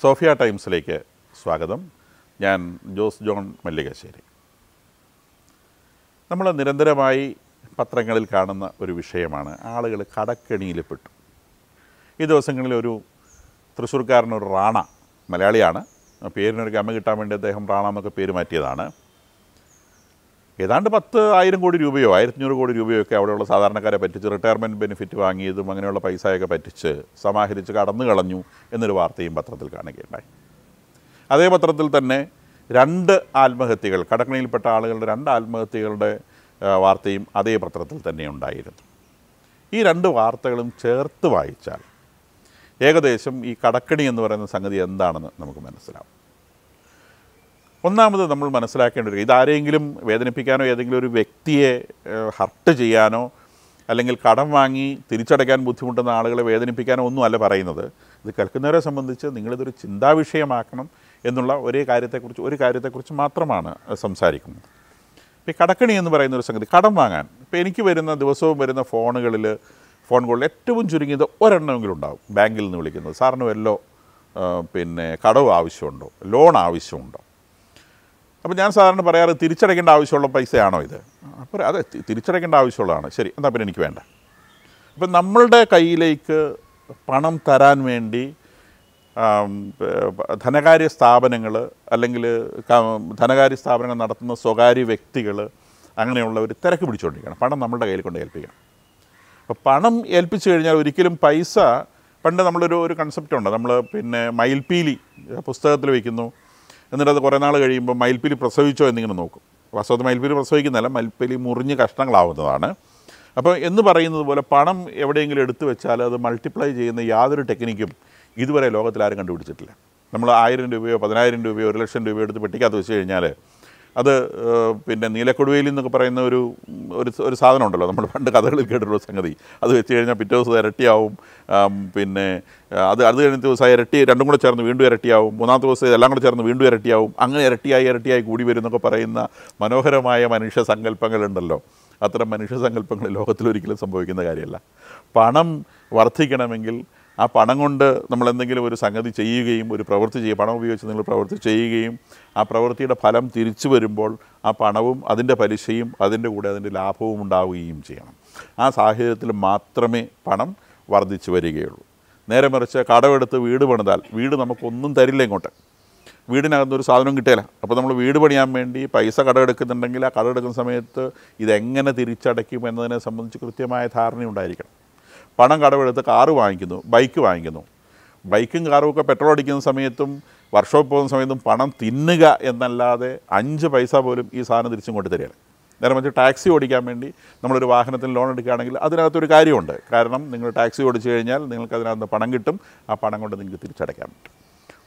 Sophia ടൈംസിലേക്ക് സ്വാഗതം. ഞാൻ Jose John Mallikassery. നമ്മൾ നിരന്തരമായി പത്രങ്ങളിൽ കാണുന്ന ഒരു വിഷയമാണ്. ആളുകൾ കടക്കെണിയിൽപ്പെട്ടു ഈ ദിവസങ്ങളിൽ ഒരു തൃശ്ശൂർക്കാരനൊരു റാണ മലയാളിയാണ്. പേരിനൊരു ഗമ കിട്ടാൻ വേണ്ടി അദ്ദേഹം റാണ എന്നൊക്കെ പേര് മാറ്റിയതാണ്. ഏതാണ്ട് പത്ത് ആയിരം കോടി രൂപയോ ആയിരത്തിഞ്ഞൂറ് കോടി രൂപയോ ഒക്കെ അവിടെയുള്ള സാധാരണക്കാരെ പറ്റിച്ച് റിട്ടയർമെന്റ് ബെനിഫിറ്റ് വാങ്ങിയതും അങ്ങനെയുള്ള പൈസയൊക്കെ പറ്റിച്ച് സമാഹരിച്ച് കടന്നു കളഞ്ഞു എന്നൊരു വാർത്തയും പത്രത്തിൽ കാണുകയുണ്ടായി. അതേ പത്രത്തിൽ തന്നെ രണ്ട് ആത്മഹത്യകൾ കടക്കണിയിൽപ്പെട്ട ആളുകളുടെ രണ്ട് ആത്മഹത്യകളുടെ വാർത്തയും അതേ പത്രത്തിൽ തന്നെ ഉണ്ടായിരുന്നു. ഈ രണ്ട് വാർത്തകളും ചേർത്ത് വായിച്ചാൽ ഏകദേശം ഈ കടക്കണി എന്ന് പറയുന്ന സംഗതി എന്താണെന്ന് നമുക്ക് മനസ്സിലാവും. ഒന്നാമത് നമ്മൾ മനസ്സിലാക്കേണ്ട ഒരു ഇതാരെങ്കിലും വേദനിപ്പിക്കാനോ ഏതെങ്കിലും ഒരു വ്യക്തിയെ ഹർട്ട് ചെയ്യാനോ അല്ലെങ്കിൽ കടം വാങ്ങി തിരിച്ചടയ്ക്കാൻ ബുദ്ധിമുട്ടുന്ന ആളുകളെ വേദനിപ്പിക്കാനോ ഒന്നും അല്ല പറയുന്നത്. ഇത് കേൾക്കുന്നവരെ സംബന്ധിച്ച് നിങ്ങളിതൊരു ചിന്താവിഷയമാക്കണം എന്നുള്ള ഒരേ കാര്യത്തെക്കുറിച്ച് ഒരു കാര്യത്തെക്കുറിച്ച് മാത്രമാണ് സംസാരിക്കുന്നത്. ഇപ്പോൾ ഈ കടക്കണി എന്ന് പറയുന്ന ഒരു സംഗതി കടം വാങ്ങാൻ. ഇപ്പോൾ എനിക്ക് വരുന്ന ദിവസവും വരുന്ന ഫോണുകളിൽ ഫോൺ കോളിൽ ഏറ്റവും ചുരുങ്ങിയത് ഒരെണ്ണമെങ്കിലും ഉണ്ടാകും ബാങ്കിൽ നിന്ന് വിളിക്കുന്നത് സാറിന് വല്ലോ പിന്നെ കടവ് ആവശ്യമുണ്ടോ? ലോൺ ആവശ്യമുണ്ടോ? അപ്പോൾ ഞാൻ സാധാരണ പറയാറ് തിരിച്ചടയ്ക്കേണ്ട ആവശ്യമുള്ള പൈസയാണോ ഇത്? അപ്പോൾ അതെ തിരിച്ചടയ്ക്കേണ്ട ആവശ്യമുള്ളതാണ്. ശരി എന്നാൽ പിന്നെ എനിക്ക് വേണ്ട. അപ്പം നമ്മളുടെ കയ്യിലേക്ക് പണം തരാൻ വേണ്ടി ധനകാര്യ സ്ഥാപനങ്ങൾ അല്ലെങ്കിൽ ധനകാര്യ സ്ഥാപനങ്ങൾ നടത്തുന്ന സ്വകാര്യ വ്യക്തികൾ അങ്ങനെയുള്ളവർ തിരക്ക് പിടിച്ചുകൊണ്ടിരിക്കണം പണം നമ്മളുടെ കയ്യിൽ കൊണ്ട് ഏൽപ്പിക്കണം. അപ്പോൾ പണം ഏൽപ്പിച്ചു കഴിഞ്ഞാൽ ഒരിക്കലും പൈസ പണ്ട് നമ്മളൊരു ഒരു കൺസെപ്റ്റ് ഉണ്ട്. നമ്മൾ പിന്നെ മയിൽപ്പീലി പുസ്തകത്തിൽ വയ്ക്കുന്നു എന്നിട്ട് അത് കുറേ നാൾ കഴിയുമ്പോൾ മയിൽപ്പിലി പ്രസവിച്ചോ എന്നിങ്ങനെ നോക്കും. വാസ്തവത്തിൽ മയിൽപ്പിലി പ്രസവിക്കുന്നതല്ല മയിൽപ്പിലി മുറിഞ്ഞ് കഷ്ണങ്ങളാവുന്നതാണ്. അപ്പോൾ എന്ന് പറയുന്നത് പോലെ പണം എവിടെയെങ്കിലും എടുത്തു വെച്ചാൽ അത് മൾട്ടിപ്ലൈ ചെയ്യുന്ന യാതൊരു ടെക്നിക്കും ഇതുവരെ ലോകത്തിൽ ആരും കണ്ടുപിടിച്ചിട്ടില്ല. നമ്മൾ ആയിരം രൂപയോ പതിനായിരം രൂപയോ ഒരു ലക്ഷം രൂപയോ എടുത്ത് പെട്ടിക്കകത്ത് വെച്ച് കഴിഞ്ഞാൽ അത് പിന്നെ നീലക്കൊടുവയിൽ എന്നൊക്കെ പറയുന്ന ഒരു ഒരു സാധനം ഉണ്ടല്ലോ നമ്മൾ പണ്ട് കഥകളിൽ കേട്ടിട്ടുള്ള സംഗതി. അത് വെച്ച് കഴിഞ്ഞാൽ പിറ്റേ ദിവസം ഇരട്ടിയാവും. പിന്നെ അത് അത് കഴിഞ്ഞ ദിവസം ഇരട്ടി രണ്ടും കൂടെ ചേർന്ന് വീണ്ടും ഇരട്ടിയാവും. മൂന്നാമത്തെ ദിവസം എല്ലാം കൂടെ ചേർന്ന് വീണ്ടും ഇരട്ടിയാവും. അങ്ങനെ ഇരട്ടിയായി ഇരട്ടിയായി കൂടി വരും എന്നൊക്കെ പറയുന്ന മനോഹരമായ മനുഷ്യ സങ്കല്പങ്ങളുണ്ടല്ലോ. അത്തരം മനുഷ്യ സങ്കല്പങ്ങൾ ലോകത്തിലൊരിക്കലും സംഭവിക്കുന്ന കാര്യമല്ല. പണം വർദ്ധിക്കണമെങ്കിൽ ആ പണം കൊണ്ട് നമ്മൾ എന്തെങ്കിലും ഒരു സംഗതി ചെയ്യുകയും ഒരു പ്രവൃത്തി ചെയ്യുക പണം ഉപയോഗിച്ച് നിങ്ങൾ പ്രവൃത്തി ചെയ്യുകയും ആ പ്രവൃത്തിയുടെ ഫലം തിരിച്ചു വരുമ്പോൾ ആ പണവും അതിന്റെ പലിശയും അതിന്റെ കൂടെ അതിന്റെ ലാഭവും ഉണ്ടാവുകയും ചെയ്യണം. ആ സാഹചര്യത്തിൽ മാത്രമേ പണം വർദ്ധിച്ചു വരികയുള്ളൂ. നേരെ മറിച്ച് കടമെടുത്ത് വീട് പണിതാൽ വീട് നമുക്കൊന്നും തരില്ല ഇങ്ങോട്ട്. വീടിനകത്തൊരു സാധനം കിട്ടിയില്ല. അപ്പോൾ നമ്മൾ വീട് പണിയാൻ വേണ്ടി പൈസ കടമെടുക്കുന്നുണ്ടെങ്കിൽ ആ കടമെടുക്കുന്ന സമയത്ത് ഇതെങ്ങനെ തിരിച്ചടയ്ക്കും എന്നതിനെ സംബന്ധിച്ച് കൃത്യമായ ധാരണയുണ്ടായിരിക്കണം. പണം കടവെടുത്ത് കാറ് വാങ്ങിക്കുന്നു ബൈക്ക് വാങ്ങിക്കുന്നു. ബൈക്കും കാറും ഒക്കെ പെട്രോൾ അടിക്കുന്ന സമയത്തും വർക്ക്ഷോപ്പ് പോകുന്ന സമയത്തും പണം തിന്നുക എന്നല്ലാതെ അഞ്ച് പൈസ പോലും ഈ സാധനം തിരിച്ചും കൊണ്ട് തരികയാണ്. നേരെ മറിച്ച് ടാക്സി ഓടിക്കാൻ വേണ്ടി നമ്മളൊരു വാഹനത്തിന് ലോൺ എടുക്കുകയാണെങ്കിൽ അതിനകത്തൊരു കാര്യമുണ്ട്. കാരണം നിങ്ങൾ ടാക്സി ഓടിച്ചു കഴിഞ്ഞാൽ നിങ്ങൾക്ക് അതിനകത്ത് പണം കിട്ടും. ആ പണം കൊണ്ട് നിങ്ങൾക്ക് തിരിച്ചടയ്ക്കാൻ പറ്റും.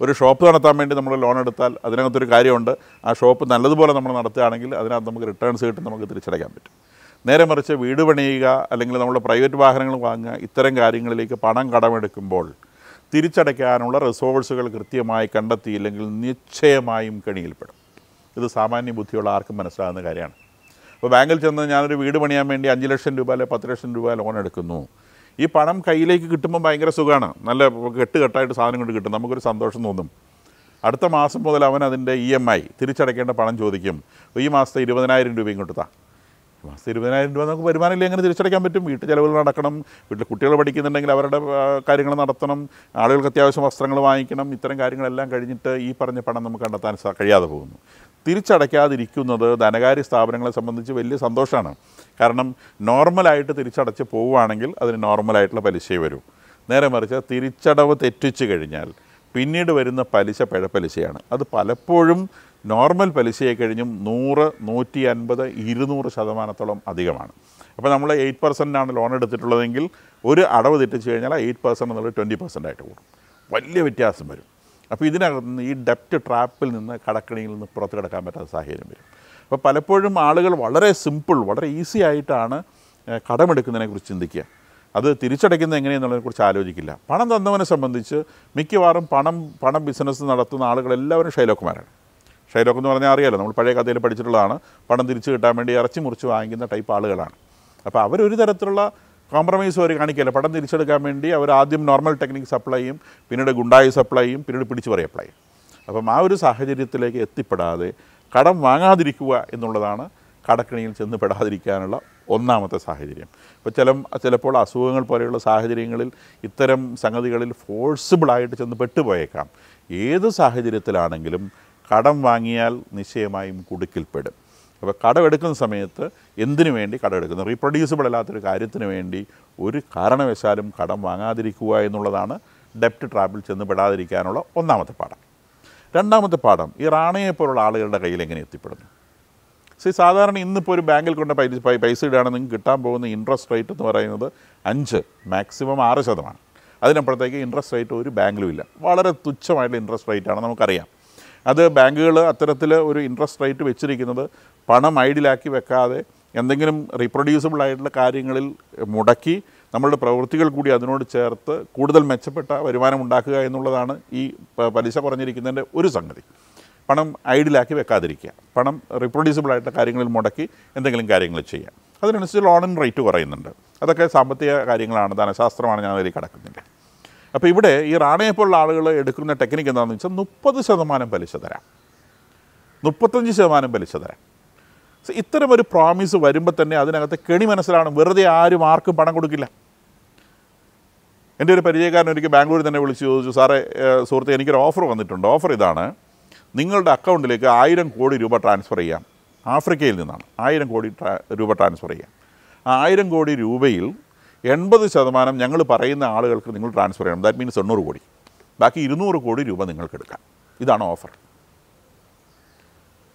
ഒരു ഷോപ്പ് നടത്താൻ വേണ്ടി നമ്മൾ ലോൺ എടുത്താൽ അതിനകത്തൊരു കാര്യമുണ്ട്. ആ ഷോപ്പ് നല്ലതുപോലെ നമ്മൾ നടത്തുകയാണെങ്കിൽ അതിനകത്ത് നമുക്ക് റിട്ടേൺസ് കിട്ടും നമുക്ക് തിരിച്ചടയ്ക്കാൻ പറ്റും. നേരെ മറിച്ച് വീട് പണിയുക അല്ലെങ്കിൽ നമ്മുടെ പ്രൈവറ്റ് വാഹനങ്ങൾ വാങ്ങുക ഇത്തരം കാര്യങ്ങളിലേക്ക് പണം കടമെടുക്കുമ്പോൾ തിരിച്ചടയ്ക്കാനുള്ള റിസോഴ്സുകൾ കൃത്യമായി കണ്ടെത്തിയില്ലെങ്കിൽ നിശ്ചയമായും കെണിയിൽപ്പെടും. ഇത് സാമാന്യ ബുദ്ധിയുള്ള ആർക്കും മനസ്സിലാകുന്ന കാര്യമാണ്. അപ്പോൾ ബാങ്കിൽ ചെന്ന് ഞാനൊരു വീട് പണിയാൻ വേണ്ടി അഞ്ച് ലക്ഷം രൂപ അല്ലെ പത്ത് ലക്ഷം രൂപ ലോൺ എടുക്കുന്നു. ഈ പണം കയ്യിലേക്ക് കിട്ടുമ്പോൾ ഭയങ്കര സുഖമാണ്. നല്ല കെട്ടുകെട്ടായിട്ട് സാധനം കൊണ്ട് കിട്ടും. നമുക്കൊരു സന്തോഷം തോന്നും. അടുത്ത മാസം മുതൽ അവൻ അതിന്റെ ഇ എം ഐ തിരിച്ചടയ്ക്കേണ്ട പണം ചോദിക്കും. ഈ മാസത്തെ ഇരുപതിനായിരം രൂപയും ഇങ്ങോട്ട് താ ഈ മാസത്തെ ഇരുപതിനായിരം രൂപ നമുക്ക് വരുമാനമില്ല? എങ്ങനെ തിരിച്ചടയ്ക്കാൻ പറ്റും? വീട്ടു ചിലവുകൾ നടക്കണം. വീട്ടിൽ കുട്ടികൾ പഠിക്കുന്നുണ്ടെങ്കിൽ അവരുടെ കാര്യങ്ങൾ നടത്തണം. ആളുകൾക്ക് അത്യാവശ്യം വസ്ത്രങ്ങൾ വാങ്ങിക്കണം. ഇത്തരം കാര്യങ്ങളെല്ലാം കഴിഞ്ഞിട്ട് ഈ പറഞ്ഞ പണം നമുക്ക് കണ്ടെത്താൻ കഴിയാതെ പോകുന്നു. തിരിച്ചടയ്ക്കാതിരിക്കുന്നത് ധനകാര്യ സ്ഥാപനങ്ങളെ സംബന്ധിച്ച് വലിയ സന്തോഷമാണ്. കാരണം നോർമലായിട്ട് തിരിച്ചടച്ച് പോവുകയാണെങ്കിൽ അതിന് നോർമലായിട്ടുള്ള പലിശയെ വരൂ. നേരെ മറിച്ച് തിരിച്ചടവ് തെറ്റിച്ച് കഴിഞ്ഞാൽ പിന്നീട് വരുന്ന പലിശ പിഴപ്പലിശയാണ് അത് പലപ്പോഴും നോർമൽ പലിശയെ കഴിഞ്ഞും നൂറ് നൂറ്റി അൻപത് ഇരുന്നൂറ് ശതമാനത്തോളം അധികമാണ്. അപ്പോൾ നമ്മൾ എയ്റ്റ് പെർസെന്റാണ് ലോൺ എടുത്തിട്ടുള്ളതെങ്കിൽ ഒരു അടവ് തെറ്റിച്ച് കഴിഞ്ഞാൽ എയ്റ്റ് പെർസെന്റ് എന്നുള്ളത് ട്വന്റി പെർസെന്റ് ആയിട്ട് കൂടും. വലിയ വ്യത്യാസം വരും. അപ്പോൾ ഇതിനകത്ത് നിന്ന് ഈ ഡെപ്റ്റ് ട്രാപ്പിൽ നിന്ന് കടക്കണിയിൽ നിന്ന് പുറത്ത് കിടക്കാൻ പറ്റാത്ത സാഹചര്യം വരും. അപ്പോൾ പലപ്പോഴും ആളുകൾ വളരെ സിമ്പിൾ വളരെ ഈസി ആയിട്ടാണ് കടമെടുക്കുന്നതിനെക്കുറിച്ച് ചിന്തിക്കുക. അത് തിരിച്ചടയ്ക്കുന്നത് എങ്ങനെയെന്നുള്ളതിനെക്കുറിച്ച് ആലോചിക്കില്ല. പണം തന്നവനെ സംബന്ധിച്ച് മിക്കവാറും പണം പണം ബിസിനസ് നടത്തുന്ന ആളുകളെല്ലാവരും ഷൈലോക്കുമാരാണ്. ഷൈലോക്ക് എന്ന് പറഞ്ഞാൽ അറിയാലോ നമ്മൾ പഴയ കഥയിൽ പഠിച്ചിട്ടുള്ളതാണ്. പണം തിരിച്ചു കിട്ടാൻ വേണ്ടി ഇറച്ചി മുറിച്ച് വാങ്ങിക്കുന്ന ടൈപ്പ് ആളുകളാണ്. അപ്പോൾ അവരൊരു തരത്തിലുള്ള കോംപ്രമൈസ് അവർ കാണിക്കില്ല പണം തിരിച്ചെടുക്കാൻ വേണ്ടി അവർ ആദ്യം നോർമൽ ടെക്നിക്ക് സപ്ലൈ ചെയ്യും പിന്നീട് ഗുണ്ടായി സപ്ലൈ ചെയ്യും പിന്നീട് പിടിച്ചു പറയും അപ്ലൈ അപ്പം ആ ഒരു സാഹചര്യത്തിലേക്ക് എത്തിപ്പെടാതെ കടം വാങ്ങാതിരിക്കുക എന്നുള്ളതാണ് കടക്കിണിയിൽ ചെന്ന് പെടാതിരിക്കാനുള്ള ഒന്നാമത്തെ സാഹചര്യം. ഇപ്പോൾ ചില ചിലപ്പോൾ അസുഖങ്ങൾ പോലെയുള്ള സാഹചര്യങ്ങളിൽ ഇത്തരം സംഗതികളിൽ ഫോഴ്സിബിളായിട്ട് ചെന്ന് പെട്ടുപോയേക്കാം. ഏത് സാഹചര്യത്തിലാണെങ്കിലും കടം വാങ്ങിയാൽ നിശ്ചയമായും കുടുക്കിൽപ്പെടും. അപ്പോൾ കടമെടുക്കുന്ന സമയത്ത് എന്തിനു വേണ്ടി കടമെടുക്കുന്നത് റീപ്രൊഡ്യൂസിബിൾ അല്ലാത്തൊരു കാര്യത്തിന് വേണ്ടി ഒരു കാരണവശാലും കടം വാങ്ങാതിരിക്കുക എന്നുള്ളതാണ് ഡെപ്റ്റ് ട്രാപ്പിൽ ചെന്ന് പെടാതിരിക്കാനുള്ള ഒന്നാമത്തെ പാഠം. രണ്ടാമത്തെ പാഠം ഈ റാണയെ പോലുള്ള ആളുകളുടെ കയ്യിൽ എങ്ങനെ എത്തിപ്പെടുന്നു? സി സാധാരണ ഇന്നിപ്പോൾ ഒരു ബാങ്കിൽ കൊണ്ട് പൈസ പൈസ ഇടുകയാണ് നിങ്ങൾക്ക് കിട്ടാൻ പോകുന്ന ഇൻട്രസ്റ്റ് റേറ്റ് എന്ന് പറയുന്നത് അഞ്ച് മാക്സിമം ആറ് ശതമാനം. അതിനപ്പുറത്തേക്ക് ഇൻട്രസ്റ്റ് റേറ്റ് ഒരു ബാങ്കിലും ഇല്ല. വളരെ തുച്ഛമായിട്ടുള്ള ഇൻട്രസ്റ്റ് റേറ്റാണ് നമുക്കറിയാം. അത് ബാങ്കുകൾ അത്തരത്തിൽ ഒരു ഇൻട്രസ്റ്റ് റേറ്റ് വെച്ചിരിക്കുന്നത് പണം ഐഡിലാക്കി വെക്കാതെ എന്തെങ്കിലും റീപ്രൊഡ്യൂസിബിൾ ആയിട്ടുള്ള കാര്യങ്ങളിൽ മുടക്കി നമ്മളുടെ പ്രവൃത്തികൾ കൂടി അതിനോട് ചേർത്ത് കൂടുതൽ മെച്ചപ്പെട്ട വരുമാനം ഉണ്ടാക്കുക എന്നുള്ളതാണ് ഈ പലിശ കുറഞ്ഞിരിക്കുന്നതിന്റെ ഒരു സംഗതി. പണം ഐഡിലാക്കി വെക്കാതിരിക്കുക. പണം റീപ്രൊഡ്യൂസിബിൾ ആയിട്ടുള്ള കാര്യങ്ങളിൽ മുടക്കി എന്തെങ്കിലും കാര്യങ്ങൾ ചെയ്യുക. അതിനനുസരിച്ച് ലോണിൻ റേറ്റ് കുറയുന്നുണ്ട്. അതൊക്കെ സാമ്പത്തിക കാര്യങ്ങളാണ്. ധനശാസ്ത്രമാണ് ഞാൻ അതിൽ കിടക്കുന്നില്ല. അപ്പോൾ ഇവിടെ ഈ റാണയെ പോലുള്ള ആളുകൾ എടുക്കുന്ന ടെക്നിക്ക് എന്താണെന്ന് വെച്ചാൽ മുപ്പത് ശതമാനം പലിശ തരാം. മുപ്പത്തഞ്ച് ശതമാനം പലിശ തരാം. ഇത്തരം ഒരു പ്രോമിസ് വരുമ്പോൾ തന്നെ അതിനകത്ത് കെണി മനസ്സിലാണ് വെറുതെ ആരും ആർക്കും പണം കൊടുക്കില്ല. എന്റെ ഒരു പരിചയക്കാരൻ ഒരിക്കൽ ബാംഗ്ലൂരിൽ തന്നെ വിളിച്ച് ചോദിച്ചു സാറേ സുഹൃത്തെ എനിക്കൊരു ഓഫർ വന്നിട്ടുണ്ട്. ഓഫർ ഇതാണ്. നിങ്ങളുടെ അക്കൗണ്ടിലേക്ക് ആയിരം കോടി രൂപ ട്രാൻസ്ഫർ ചെയ്യാം. ആഫ്രിക്കയിൽ നിന്നാണ് ആയിരം കോടി രൂപ ട്രാൻസ്ഫർ ചെയ്യാം. ആ ആയിരം കോടി രൂപയിൽ എൺപത് ശതമാനം ഞങ്ങൾ പറയുന്ന ആളുകൾക്ക് നിങ്ങൾ ട്രാൻസ്ഫർ ചെയ്യണം. ദാറ്റ് മീൻസ് എണ്ണൂറ് കോടി. ബാക്കി ഇരുന്നൂറ് കോടി രൂപ നിങ്ങൾക്ക് എടുക്കാം. ഇതാണ് ഓഫർ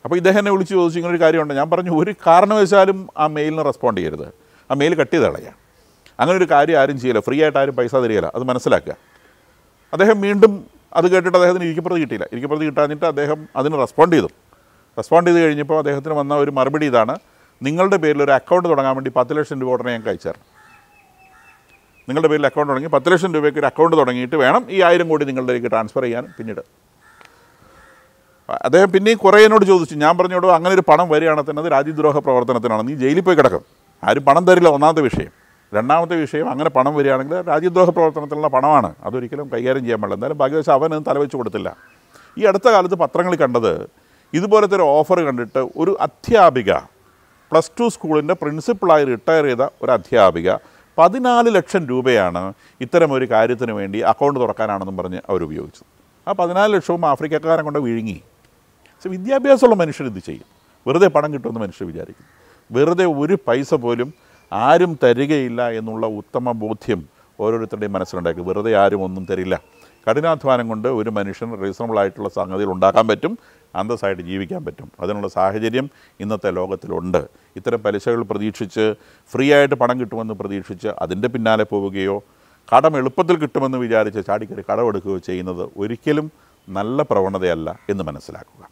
അപ്പോൾ ഇദ്ദേഹം എന്നെ വിളിച്ച് ചോദിച്ചു ഇങ്ങനൊരു കാര്യമുണ്ട്. ഞാൻ പറഞ്ഞു ഒരു കാരണവശാലും ആ മെയിലിന് റെസ്പോണ്ട് ചെയ്യരുത്. ആ മെയിൽ കട്ട് ചെയ്ത് കളയാം. അങ്ങനെ ഒരു കാര്യം ആരും ചെയ്യില്ല. ഫ്രീ ആയിട്ട് ആരും പൈസ തരികയില്ല. അത് മനസ്സിലാക്കുക. അദ്ദേഹം വീണ്ടും അത് കേട്ടിട്ട് അദ്ദേഹത്തിന് ഇരിക്കപ്പുറത്ത് കിട്ടിയില്ല. ഇരിക്കപ്പുറത്ത് കിട്ടാഞ്ഞിട്ട് അദ്ദേഹം അതിന് റെസ്പോണ്ട് ചെയ്തു. റെസ്പോണ്ട് ചെയ്ത് കഴിഞ്ഞപ്പോൾ അദ്ദേഹത്തിന് വന്ന ഒരു മറുപടി ഇതാണ്. നിങ്ങളുടെ പേരിൽ ഒരു അക്കൗണ്ട് തുടങ്ങാൻ വേണ്ടി പത്ത് ലക്ഷം രൂപ ഉടനെ ഞാൻ അയച്ചു തരണം നിങ്ങളുടെ പേരിൽ അക്കൗണ്ട് തുടങ്ങി പത്ത് ലക്ഷം രൂപയ്ക്ക് ഒരു അക്കൗണ്ട് തുടങ്ങിയിട്ട് വേണം ഈ ആയിരം കോടി നിങ്ങളുടെയിലേക്ക് ട്രാൻസ്ഫർ ചെയ്യാൻ പിന്നീട്. അദ്ദേഹം പിന്നെയും കുറേ എന്നോട് ചോദിച്ചു. ഞാൻ പറഞ്ഞോടോ അങ്ങനെ ഒരു പണം വരികയാണെങ്കിൽ തന്നെ അത് രാജ്യദ്രോഹ പ്രവർത്തനത്തിനാണ്. നീ ജയിലിൽ പോയി കിടക്കും. ആരും പണം തരില്ല. ഒന്നാമത്തെ വിഷയം. രണ്ടാമത്തെ വിഷയം അങ്ങനെ പണം വരികയാണെങ്കിൽ രാജ്യദ്രോഹ പ്രവർത്തനത്തിലുള്ള പണമാണ്. അതൊരിക്കലും കൈകാര്യം ചെയ്യാൻ പാടില്ല. എന്തായാലും ഭാഗ്യവശാൽ അവൻ തലവെച്ച് കൊടുത്തില്ല. ഈ അടുത്ത കാലത്ത് പത്രങ്ങളിൽ കണ്ടത് ഇതുപോലത്തെ ഒരു ഓഫർ കണ്ടിട്ട് ഒരു അധ്യാപിക പ്ലസ് ടു സ്കൂളിന്റെ പ്രിൻസിപ്പളായി റിട്ടയർ ചെയ്ത ഒരു അധ്യാപിക പതിനാല് ലക്ഷം രൂപയാണ് ഇത്തരം ഒരു കാര്യത്തിന് വേണ്ടി അക്കൗണ്ട് തുറക്കാനാണെന്നും പറഞ്ഞ് അവർ ഉപയോഗിച്ചത് ആ പതിനാല് ലക്ഷവും ആഫ്രിക്കക്കാരൻ കൊണ്ട് വിഴുങ്ങി. പക്ഷെ വിദ്യാഭ്യാസമുള്ള മനുഷ്യർ ഇത് ചെയ്യും. വെറുതെ പണം കിട്ടുമെന്ന് മനുഷ്യർ വിചാരിക്കും. വെറുതെ ഒരു പൈസ പോലും ആരും തരികയില്ല എന്നുള്ള ഉത്തമ ബോധ്യം ഓരോരുത്തരുടെയും മനസ്സിലുണ്ടാക്കി വെറുതെ ആരും ഒന്നും തരില്ല. കഠിനാധ്വാനം കൊണ്ട് ഒരു മനുഷ്യൻ റീസണബിൾ ആയിട്ടുള്ള സംഗതികൾ ഉണ്ടാക്കാൻ പറ്റും അന്തസ്സായിട്ട് ജീവിക്കാൻ പറ്റും. അതിനുള്ള സാഹചര്യം ഇന്നത്തെ ലോകത്തിലുണ്ട്. ഇത്തരം പലിശകൾ പ്രതീക്ഷിച്ച് ഫ്രീ ആയിട്ട് പണം കിട്ടുമെന്ന് പ്രതീക്ഷിച്ച് അതിന്റെ പിന്നാലെ പോവുകയോ കടം എളുപ്പത്തിൽ കിട്ടുമെന്ന് വിചാരിച്ച് ചാടിക്കറി കടമെടുക്കുകയോ ചെയ്യുന്നത് ഒരിക്കലും നല്ല പ്രവണതയല്ല എന്ന് മനസ്സിലാക്കുക.